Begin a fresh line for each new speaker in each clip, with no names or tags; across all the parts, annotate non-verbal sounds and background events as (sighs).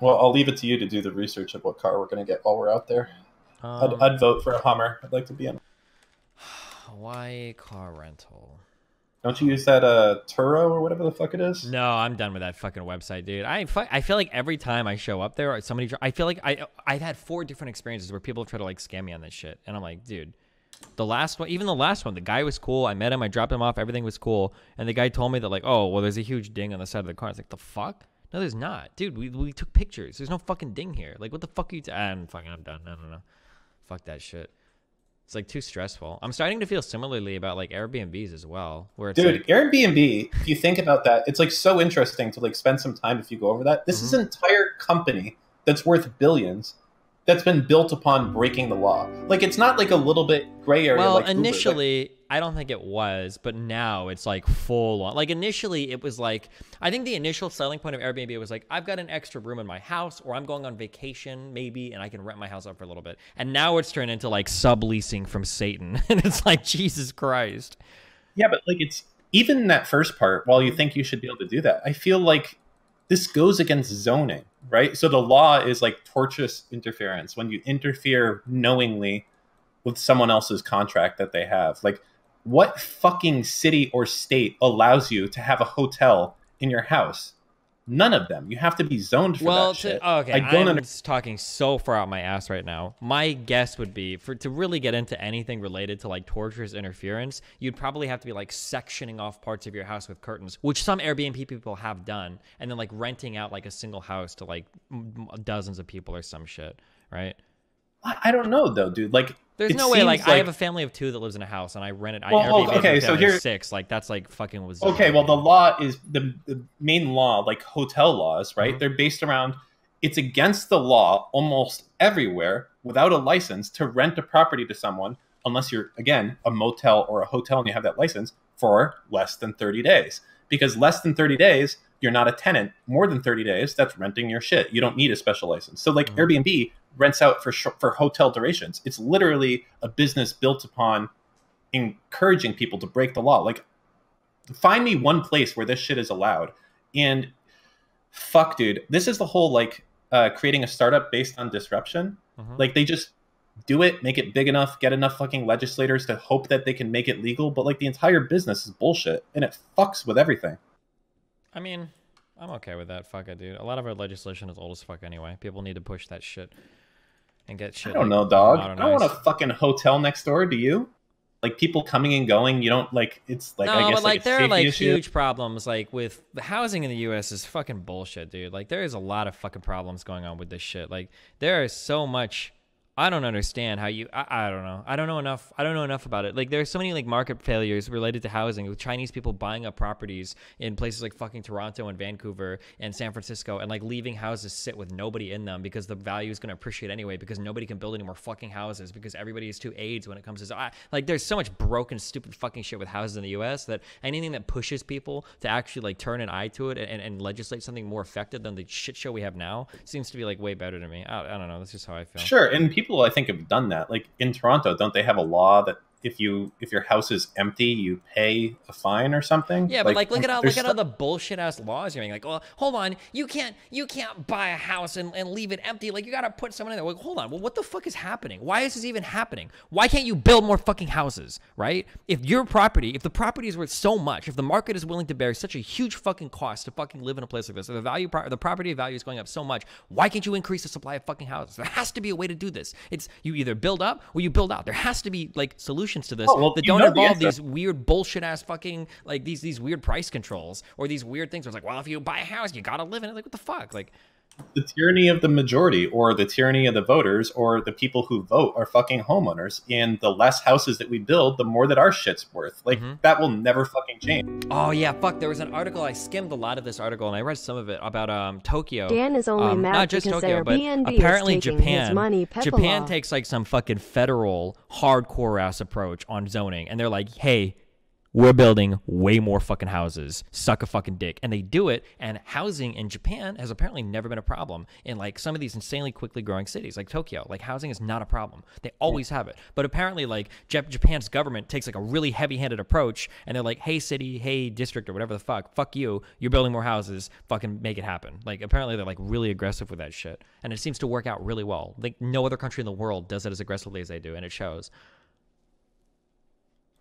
Well, I'll leave it to you to do the research of what car we're going to get while we're out there.
Um,
I'd, I'd vote for a Hummer. I'd like to be in. (sighs)
Why car rental?
Don't you use that uh Turo or whatever the fuck it is?
No, I'm done with that fucking website, dude. I I feel like every time I show up there, somebody. I feel like I I've had four different experiences where people try to like scam me on this shit, and I'm like, dude. The last one, even the last one, the guy was cool. I met him, I dropped him off, everything was cool, and the guy told me that like, oh, well, there's a huge ding on the side of the car. It's like, the fuck? No, there's not, dude. We, we took pictures. There's no fucking ding here. Like, what the fuck are you? T- I'm fucking. I'm done. I don't know. Fuck that shit. It's like too stressful. I'm starting to feel similarly about like Airbnbs as well, where it's
Dude,
like,
Airbnb, if you think about that, it's like so interesting to like spend some time if you go over that. This is
Mm-hmm.
an entire company that's worth billions that's been built upon breaking the law. Like it's not like a little bit gray area
well.
Like,
initially, I don't think it was, but now it's like full on. Like initially, it was like I think the initial selling point of Airbnb was like I've got an extra room in my house, or I'm going on vacation maybe, and I can rent my house out for a little bit. And now it's turned into like subleasing from Satan, (laughs) and it's like Jesus Christ.
yeah, but like it's even that first part, while you think you should be able to do that, I feel like this goes against zoning, right? So the law is like tortious interference when you interfere knowingly with someone else's contract that they have. Like, what fucking city or state allows you to have a hotel in your house? None of them. You have to be zoned for
well,
that shit.
to, okay,
I don't
I'm
under-
just talking so far out my ass right now. My guess would be for to really get into anything related to like torturous interference, you'd probably have to be like sectioning off parts of your house with curtains, which some Airbnb people have done, and then like renting out like a single house to like dozens of people or some shit, right?
I don't know though, dude. Like,
There's no way.
seems
Like, I have a family of two that lives in a house, and I rent it. I
Well,
Airbnb
oh, okay, so here-
six. Like that's like fucking was
Okay, well, the law is the, the main law, like hotel laws, right?
Mhm.
They're based around it's against the law almost everywhere without a license to rent a property to someone unless you're, again, a motel or a hotel and you have that license for less than 30 days. Because less than 30 days, you're not a tenant. More than 30 days, that's renting your shit. You don't need a special license. So, like,
Mhm.
Airbnb rents out for, sh- for hotel durations. It's literally a business built upon encouraging people to break the law. Like, find me one place where this shit is allowed. And fuck, dude, this is the whole like uh, creating a startup based on disruption.
Mhm.
Like, they just do it, make it big enough, get enough fucking legislators to hope that they can make it legal. But like, the entire business is bullshit and it fucks with everything.
I mean, I'm okay with that. Fuck it, dude. A lot of our legislation is old as fuck anyway. People need to push that shit and get shit.
I don't
like,
know, dog. I don't want a fucking hotel next door. Do you? Like people coming and going. You don't like. It's like
no,
I guess
but like
a
there are like
issue.
huge problems like with the housing in the U.S. is fucking bullshit, dude. Like there is a lot of fucking problems going on with this shit. Like there is so much. I don't understand how you. I, I don't know. I don't know enough. I don't know enough about it. Like there are so many like market failures related to housing with Chinese people buying up properties in places like fucking Toronto and Vancouver and San Francisco and like leaving houses sit with nobody in them because the value is going to appreciate anyway because nobody can build any more fucking houses because everybody is too AIDS when it comes to like there's so much broken stupid fucking shit with houses in the US that anything that pushes people to actually like turn an eye to it and, and legislate something more effective than the shit show we have now seems to be like way better to me. I, I don't know. That's just how I feel.
Sure, and people I think have done that. Like in Toronto, don't they have a law that if you if your house is empty, you pay a fine or something?
Yeah, but like, look at all look at all the bullshit ass laws you're making. Like, well, hold on, you can't you can't buy a house and, and leave it empty. Like, you gotta put someone in there. Like, hold on, well, what the fuck is happening? Why is this even happening? Why can't you build more fucking houses? Right? If your property, if the property is worth so much, if the market is willing to bear such a huge fucking cost to fucking live in a place like this, if the value, pro- the property value is going up so much, why can't you increase the supply of fucking houses? There has to be a way to do this. It's you either build up or you build out. There has to be like solutions to this
Oh, well,
that don't
know the
involve these weird bullshit ass fucking like these these weird price controls or these weird things where it's like, well, if you buy a house, you gotta live in it. Like, what the fuck? Like,
the tyranny of the majority or the tyranny of the voters or the people who vote are fucking homeowners. And the less houses that we build, the more that our shit's worth. Like
Mhm.
that will never fucking change.
oh yeah, fuck. There was an article I skimmed a lot of this article and I read some of it about um Tokyo.
Dan is only
Um,
mad
not just
because
Tokyo, but
Airbnb
apparently Japan.
money.
Japan takes like some fucking federal hardcore ass approach on zoning, and they're like, "Hey, we're building way more fucking houses. Suck a fucking dick. And they do it. And housing in Japan has apparently never been a problem in like some of these insanely quickly growing cities like Tokyo. Like housing is not a problem. They always have it. But apparently, like Jap- Japan's government takes like a really heavy handed approach and they're like, hey, city, hey, district, or whatever the fuck, fuck you. You're building more houses. Fucking make it happen. Like apparently, they're like really aggressive with that shit. And it seems to work out really well. Like no other country in the world does it as aggressively as they do. And it shows.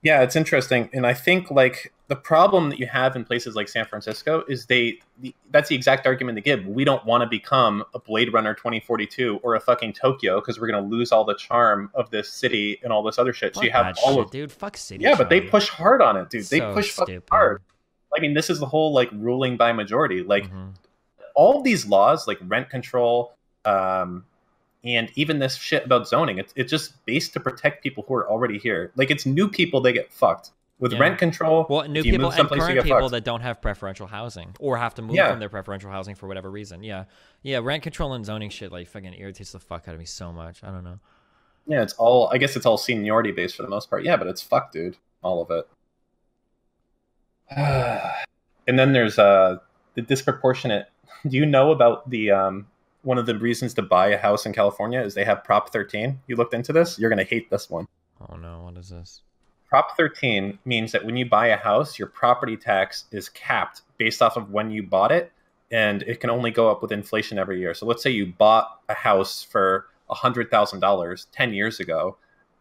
Yeah, it's interesting, and I think like the problem that you have in places like San Francisco is they the, that's the exact argument they give. We don't want to become a Blade Runner 2042 or a fucking Tokyo because we're going to lose all the charm of this city and all this other shit.
Fuck
so you have all
shit,
of
dude. Fuck city.
yeah, but they push hard on it, dude. They
So
push fucking hard. I mean, this is the whole like ruling by majority. Like
Mhm.
all these laws, like rent control, um, and even this shit about zoning, it's it's just based to protect people who are already here. Like it's new people they get fucked with
Yeah.
rent control.
Well, new people and current people
fucked.
that don't have preferential housing or have to move
Yeah.
from their preferential housing for whatever reason. Yeah, yeah. Rent control and zoning shit like fucking irritates the fuck out of me so much. I don't know.
Yeah, it's all. I guess it's all seniority based for the most part. Yeah, but it's fucked, dude. All of it. (sighs) and then there's uh the disproportionate. (laughs) Do you know about the um one of the reasons to buy a house in California is they have Prop 13. You looked into this. You're gonna hate this one.
Oh no, what is this?
Prop 13 means that when you buy a house, your property tax is capped based off of when you bought it, and it can only go up with inflation every year. So let's say you bought a house for $100,000 10 years ago,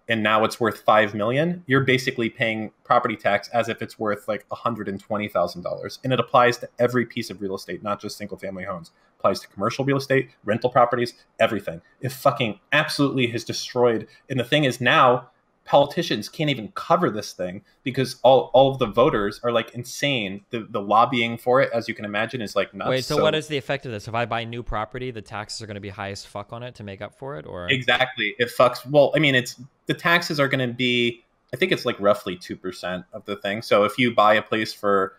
and now it's worth 5 million, you're basically paying property tax as if it's worth like $120,000. And it applies to every piece of real estate, not just single family homes. Applies to commercial real estate, rental properties, everything. It fucking absolutely has destroyed. And the thing is now politicians can't even cover this thing because all, all of the voters are like insane. The the lobbying for it, as you can imagine, is like nuts.
Wait, so, what is the effect of this? If I buy new property, the taxes are going to be high as fuck on it to make up for it, or
exactly it fucks? Well, I mean, it's the taxes are going to be. I think it's like roughly two percent of the thing. So if you buy a place for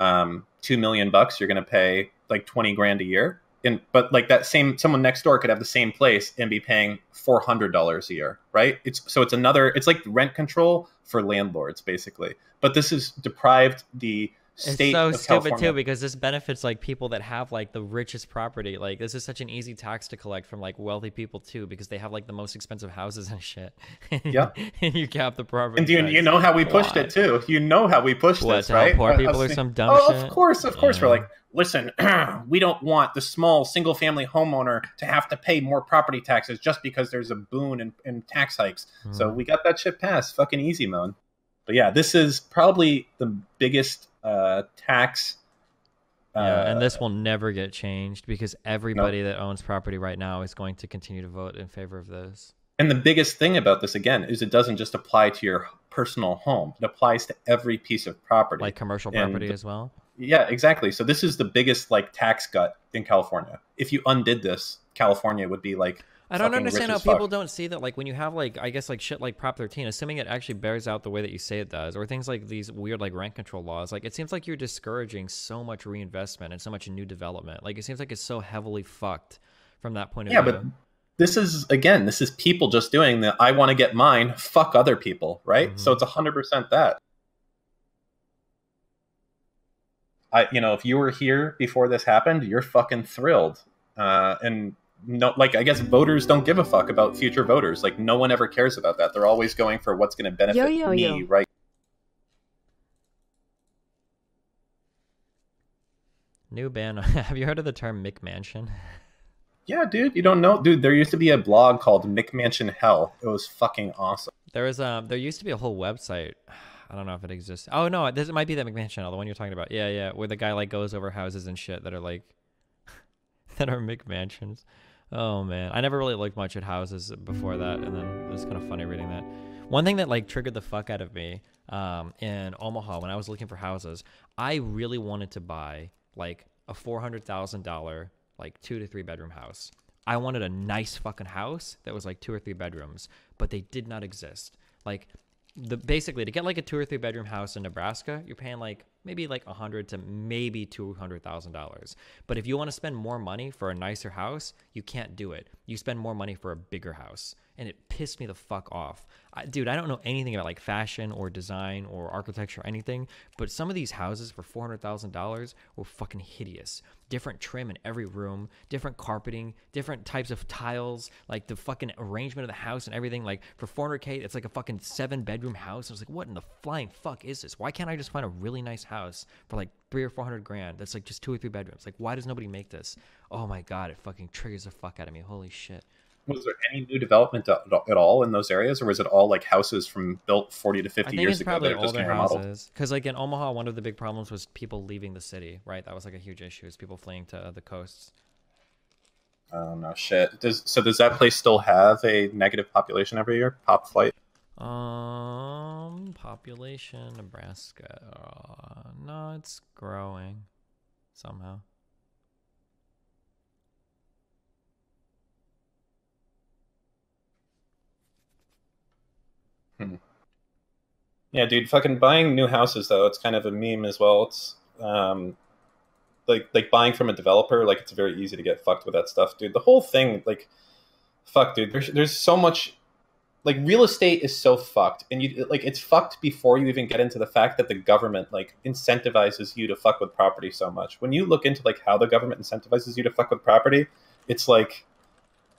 um, two million bucks, you're going to pay like twenty grand a year. And but like that same someone next door could have the same place and be paying four hundred dollars a year, right? It's so it's another. It's like rent control for landlords, basically. But this is deprived the
It's so stupid
California.
too because this benefits like people that have like the richest property. Like this is such an easy tax to collect from like wealthy people too because they have like the most expensive houses and shit.
Yeah.
and (laughs) you cap the property.
And you, you know how we pushed it too. You know how we pushed
What,
this,
to
right?
poor
Uh,
people
are
some dumb
oh,
shit?
of course, of course. We're like, listen, (clears throat) we don't want the small single family homeowner to have to pay more property taxes just because there's a boon in, in tax hikes. So
Hmm.
we got that shit passed. Fucking easy, man. But yeah, this is probably the biggest uh, tax.
Yeah,
uh,
and this will never get changed because everybody that owns property right now is going to continue to vote in favor of this.
And the biggest thing about this again is it doesn't just apply to your personal home; it applies to every piece of property.
Like commercial property
the-
as well.
Yeah, exactly. So this is the biggest like tax gut in California. If you undid this, California would be like
I don't understand how
as fuck.
people don't see that. Like when you have like I guess like shit like Prop 13, assuming it actually bears out the way that you say it does, or things like these weird like rent control laws. Like it seems like you're discouraging so much reinvestment and so much new development. Like it seems like it's so heavily fucked from that point of
Yeah,
view.
Yeah, but this is again, this is people just doing the I want to get mine, fuck other people, right?
Mhm.
So it's hundred percent that. I, you know, if you were here before this happened, you're fucking thrilled, uh, and no, like I guess voters don't give a fuck about future voters. Like no one ever cares about that. They're always going for what's going to benefit
Yo, yo,
me,
yo.
right?
New ban. (laughs) have you heard of the term McMansion?
Yeah, dude, you don't know, dude. There used to be a blog called McMansion Hell. It was fucking awesome.
There was um there used to be a whole website. (sighs) I don't know if it exists. Oh no, this might be that McMahon channel, the one you're talking about. Yeah, yeah, where the guy like goes over houses and shit that are like (laughs) that are McMansions. Oh man, I never really looked much at houses before that, and then it was kind of funny reading that. One thing that like triggered the fuck out of me um, in Omaha when I was looking for houses, I really wanted to buy like a four hundred thousand dollar like two to three bedroom house. I wanted a nice fucking house that was like two or three bedrooms, but they did not exist. Like the basically to get like a two or three bedroom house in Nebraska, you're paying like maybe like a hundred to maybe two hundred thousand dollars. But if you want to spend more money for a nicer house, you can't do it. You spend more money for a bigger house, and it pissed me the fuck off, I, dude. I don't know anything about like fashion or design or architecture or anything, but some of these houses for four hundred thousand dollars were fucking hideous. Different trim in every room, different carpeting, different types of tiles, like the fucking arrangement of the house and everything. Like for 400k, it's like a fucking seven bedroom house. I was like, what in the flying fuck is this? Why can't I just find a really nice house for like three or four hundred grand? That's like just two or three bedrooms. Like, why does nobody make this? Oh my god, it fucking triggers the fuck out of me. Holy shit.
Was there any new development at all in those areas, or was it all like houses from built forty to
I
fifty
think
years
it's
ago that are just
older
getting remodeled?
houses. Because like in Omaha, one of the big problems was people leaving the city. Right, that was like a huge issue. Is people fleeing to the coasts.
Oh no, shit. Does so? Does that place still have a negative population every year? Pop flight.
Population Nebraska. No, it's growing somehow.
Yeah, dude. Fucking buying new houses though, it's kind of a meme as well. It's um, like like buying from a developer. Like it's very easy to get fucked with that stuff, dude. The whole thing, like, fuck, dude. There's there's so much. Like real estate is so fucked, and you like it's fucked before you even get into the fact that the government like incentivizes you to fuck with property so much. When you look into like how the government incentivizes you to fuck with property, it's like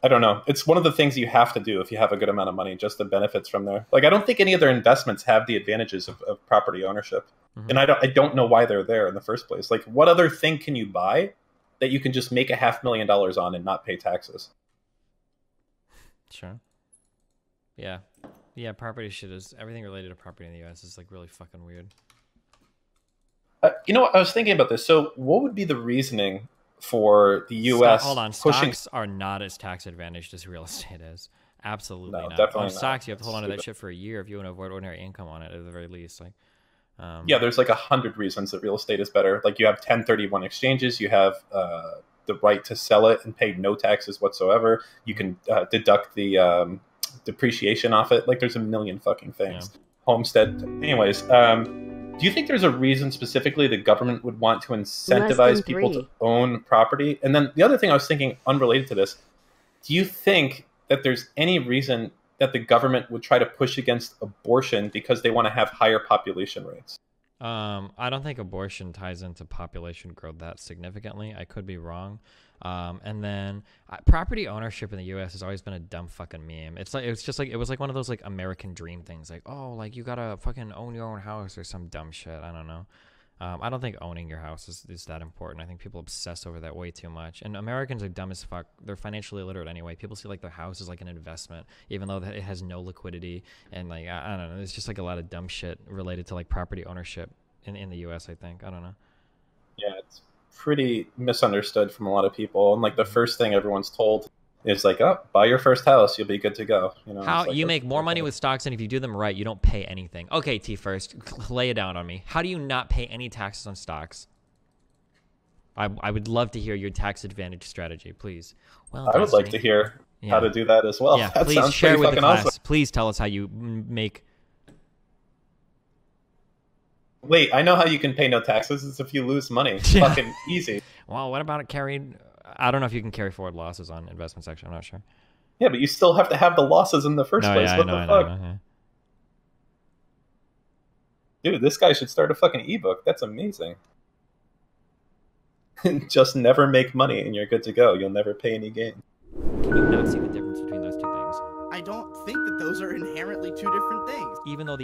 I don't know. It's one of the things you have to do if you have a good amount of money, just the benefits from there. Like I don't think any other investments have the advantages of, of property ownership.
Mhm.
And I don't I don't know why they're there in the first place. Like what other thing can you buy that you can just make a half million dollars on and not pay taxes?
Sure. Yeah. Yeah, property shit is everything related to property in the US is like really fucking weird.
Uh, you know what? I was thinking about this. So what would be the reasoning for the
Stock-
US
hold on,
pushing
stocks are not as tax advantaged as real (laughs) estate is. Absolutely
No,
not.
definitely
on
not.
stocks, you have to hold on to that shit for a year if you want to avoid ordinary income on it at the very least. Like, um,
yeah, there's like a hundred reasons that real estate is better. Like you have 1031 exchanges, you have uh, the right to sell it and pay no taxes whatsoever. You can uh, deduct the um, depreciation off it. Like there's a million fucking things. Homestead. Anyways, um, do you think there's a reason specifically the government would want to incentivize people to own property? And then the other thing I was thinking, unrelated to this, do you think that there's any reason that the government would try to push against abortion because they want to have higher population rates?
Um, I don't think abortion ties into population growth that significantly. I could be wrong. Um, and then uh, property ownership in the U.S. has always been a dumb fucking meme. It's like it's just like it was like one of those like American dream things, like oh, like you gotta fucking own your own house or some dumb shit. I don't know. Um, I don't think owning your house is, is that important. I think people obsess over that way too much. And Americans are dumb as fuck. They're financially illiterate anyway. People see like their house is like an investment, even though it has no liquidity. And like I, I don't know, there's just like a lot of dumb shit related to like property ownership in, in the U.S. I think I don't know.
Yeah, it's pretty misunderstood from a lot of people. And like the mm-hmm. first thing everyone's told is like, "Oh, buy your first house, you'll be good to go." You know,
How
like,
you make more money with stocks, and if you do them right, you don't pay anything. Okay, T first, (laughs) lay it down on me. How do you not pay any taxes on stocks? I, I would love to hear your tax advantage strategy, please. Well,
I would like to hear
Yeah.
how to do that as well. (laughs)
yeah,
that
please
sounds
share with the class.
awesome.
Please tell us how you make.
Wait, I know how you can pay no taxes. It's if you lose money. It's (laughs)
Yeah.
fucking easy.
Well, what about it carried? I don't know if you can carry forward losses on investment section. I'm not sure.
Yeah, but you still have to have the losses in the first
no,
place.
yeah,
what
I know,
the
I know,
fuck?
I know, yeah.
Dude, this guy should start a fucking ebook. That's amazing. (laughs) Just never make money and you're good to go. You'll never pay any gain.
Can you not see the difference between those two things?
I don't think that those are inherently two different things.
Even though the